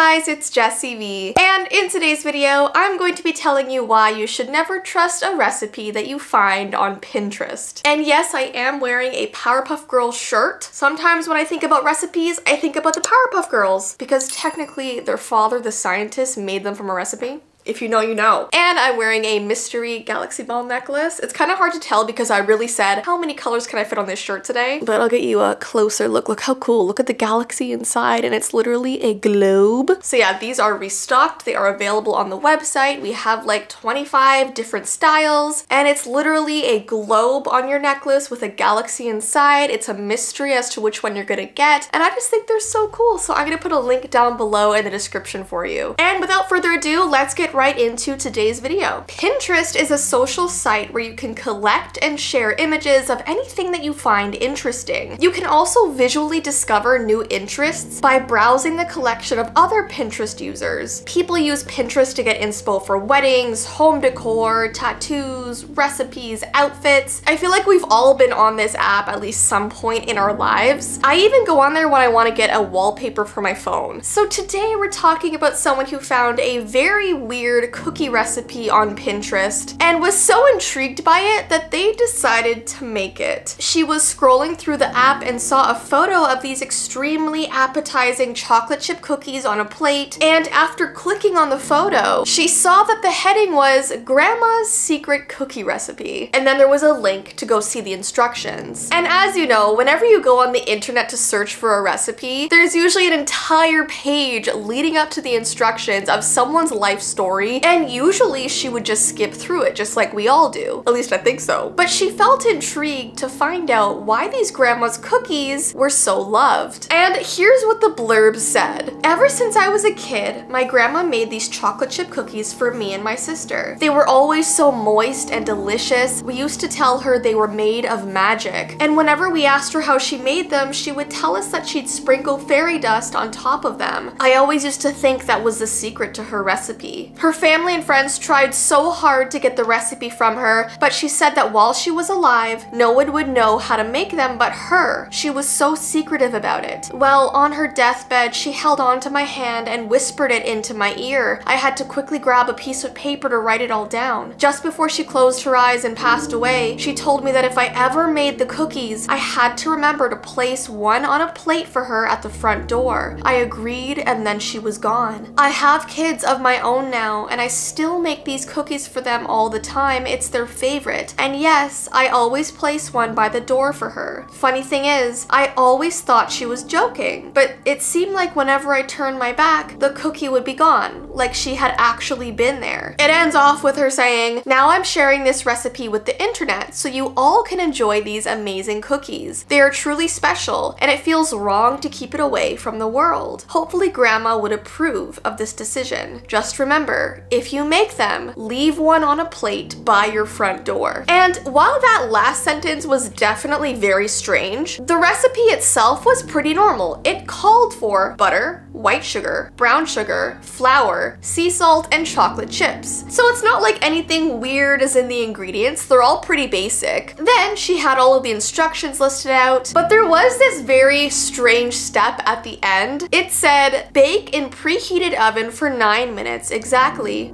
guys, it's Jessii Vee. And in today's video, I'm going to be telling you why you should never trust a recipe that you find on Pinterest. And yes, I am wearing a Powerpuff Girls shirt. Sometimes when I think about recipes, I think about the Powerpuff Girls because technically their father, the scientist, made them from a recipe. If you know, you know. And I'm wearing a mystery galaxy ball necklace. It's kind of hard to tell because I really said, how many colors can I fit on this shirt today? But I'll get you a closer look. Look how cool. Look at the galaxy inside and it's literally a globe. So yeah, these are restocked. They are available on the website. We have like 25 different styles and it's literally a globe on your necklace with a galaxy inside. It's a mystery as to which one you're gonna get. And I just think they're so cool. So I'm gonna put a link down below in the description for you. And without further ado, let's get right into today's video. Pinterest is a social site where you can collect and share images of anything that you find interesting. You can also visually discover new interests by browsing the collection of other Pinterest users. People use Pinterest to get inspo for weddings, home decor, tattoos, recipes, outfits. I feel like we've all been on this app at least some point in our lives. I even go on there when I want to get a wallpaper for my phone. So today we're talking about someone who found a very weird weird cookie recipe on Pinterest and was so intrigued by it that they decided to make it. She was scrolling through the app and saw a photo of these extremely appetizing chocolate chip cookies on a plate and after clicking on the photo, she saw that the heading was Grandma's Secret Cookie Recipe and then there was a link to go see the instructions. And as you know, whenever you go on the internet to search for a recipe, there's usually an entire page leading up to the instructions of someone's life story story, and usually she would just skip through it just like we all do. At least I think so. But she felt intrigued to find out why these grandma's cookies were so loved. And here's what the blurb said. Ever since I was a kid, my grandma made these chocolate chip cookies for me and my sister. They were always so moist and delicious. We used to tell her they were made of magic. And whenever we asked her how she made them, she would tell us that she'd sprinkle fairy dust on top of them. I always used to think that was the secret to her recipe. Her family and friends tried so hard to get the recipe from her, but she said that while she was alive, no one would know how to make them but her. She was so secretive about it. Well, on her deathbed, she held on to my hand and whispered it into my ear. I had to quickly grab a piece of paper to write it all down. Just before she closed her eyes and passed away, she told me that if I ever made the cookies, I had to remember to place one on a plate for her at the front door. I agreed and then she was gone. I have kids of my own now now and I still make these cookies for them all the time. It's their favorite. And yes, I always place one by the door for her. Funny thing is, I always thought she was joking, but it seemed like whenever I turned my back, the cookie would be gone, like she had actually been there. It ends off with her saying, now I'm sharing this recipe with the internet so you all can enjoy these amazing cookies. They are truly special and it feels wrong to keep it away from the world. Hopefully grandma would approve of this decision. Just remember, if you make them, leave one on a plate by your front door. And while that last sentence was definitely very strange, the recipe itself was pretty normal. It called for butter, white sugar, brown sugar, flour, sea salt, and chocolate chips. So it's not like anything weird is in the ingredients, they're all pretty basic. Then she had all of the instructions listed out, but there was this very strange step at the end. It said, bake in preheated oven for nine minutes exactly.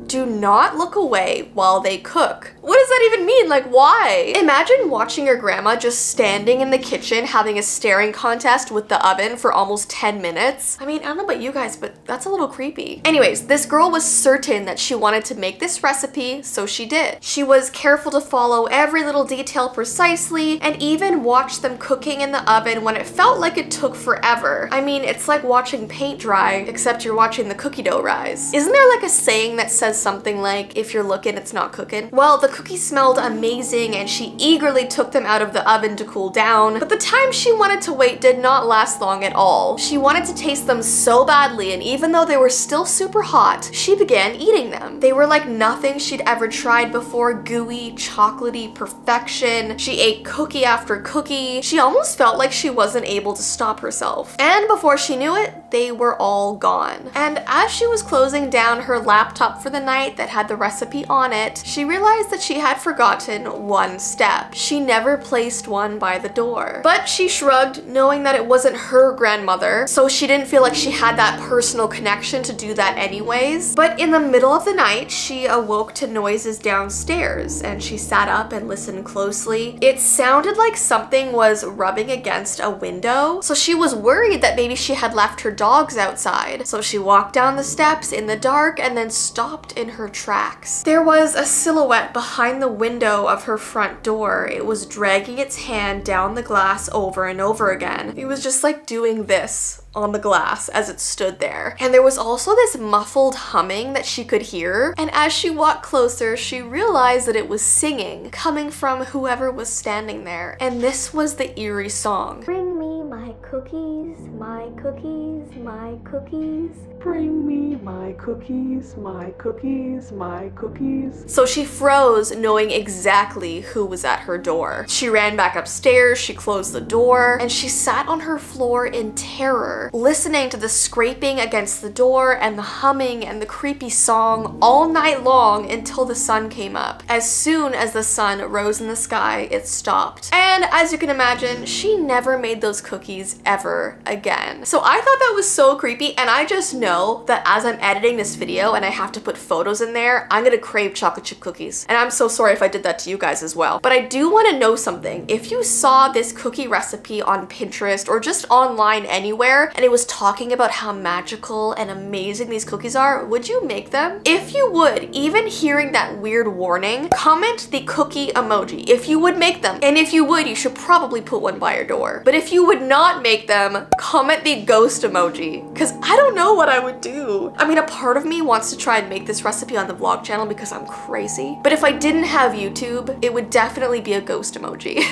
Do not look away while they cook. What does that even mean? Like, why? Imagine watching your grandma just standing in the kitchen having a staring contest with the oven for almost 10 minutes. I mean, I don't know about you guys, but that's a little creepy. Anyways, this girl was certain that she wanted to make this recipe, so she did. She was careful to follow every little detail precisely and even watched them cooking in the oven when it felt like it took forever. I mean, it's like watching paint dry, except you're watching the cookie dough rise. Isn't there like a saying that says something like, if you're looking, it's not cooking? Well, the cookies smelled amazing and she eagerly took them out of the oven to cool down, but the time she wanted to wait did not last long at all. She wanted to taste them so badly and even though they were still super hot, she began eating them. They were like nothing she'd ever tried before, gooey, chocolatey perfection. She ate cookie after cookie. She almost felt like she wasn't able to stop herself. And before she knew it, they were all gone. And as she was closing down her laptop laptop for the night that had the recipe on it, she realized that she had forgotten one step. She never placed one by the door. But she shrugged, knowing that it wasn't her grandmother, so she didn't feel like she had that personal connection to do that anyways. But in the middle of the night, she awoke to noises downstairs and she sat up and listened closely. It sounded like something was rubbing against a window, so she was worried that maybe she had left her dogs outside. So she walked down the steps in the dark and then stopped in her tracks. There was a silhouette behind the window of her front door. It was dragging its hand down the glass over and over again. It was just like doing this on the glass as it stood there. And there was also this muffled humming that she could hear. And as she walked closer, she realized that it was singing coming from whoever was standing there. And this was the eerie song. Bring me my cookies, my cookies, my cookies. Bring me my cookies, my cookies, my cookies. So she froze, knowing exactly who was at her door. She ran back upstairs, she closed the door, and she sat on her floor in terror, listening to the scraping against the door and the humming and the creepy song all night long until the sun came up. As soon as the sun rose in the sky, it stopped. And as you can imagine, she never made those cookies ever again. So I thought that was so creepy, and I just know that as I'm editing this video and I have to put photos in there, I'm gonna crave chocolate chip cookies. And I'm so sorry if I did that to you guys as well. But I do wanna know something. If you saw this cookie recipe on Pinterest or just online anywhere and it was talking about how magical and amazing these cookies are, would you make them? If you would, even hearing that weird warning, comment the cookie emoji if you would make them. And if you would, you should probably put one by your door. But if you would not make them, comment the ghost emoji. Cause I don't know what I would would do. I mean, a part of me wants to try and make this recipe on the vlog channel because I'm crazy. But if I didn't have YouTube, it would definitely be a ghost emoji.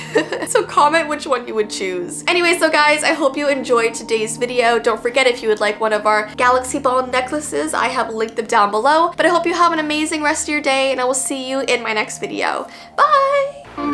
so comment which one you would choose. Anyway, so guys, I hope you enjoyed today's video. Don't forget if you would like one of our galaxy ball necklaces, I have linked them down below. But I hope you have an amazing rest of your day and I will see you in my next video. Bye!